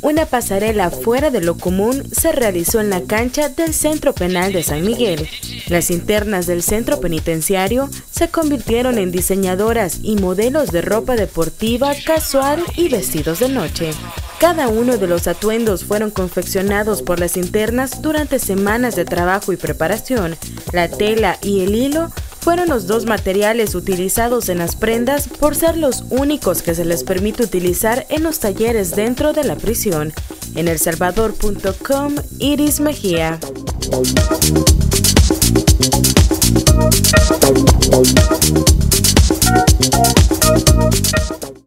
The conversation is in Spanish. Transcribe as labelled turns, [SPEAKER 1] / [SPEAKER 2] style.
[SPEAKER 1] Una pasarela fuera de lo común se realizó en la cancha del Centro Penal de San Miguel. Las internas del centro penitenciario se convirtieron en diseñadoras y modelos de ropa deportiva, casual y vestidos de noche. Cada uno de los atuendos fueron confeccionados por las internas durante semanas de trabajo y preparación. La tela y el hilo fueron los dos materiales utilizados en las prendas por ser los únicos que se les permite utilizar en los talleres dentro de la prisión. En elsalvador.com, Iris Mejía.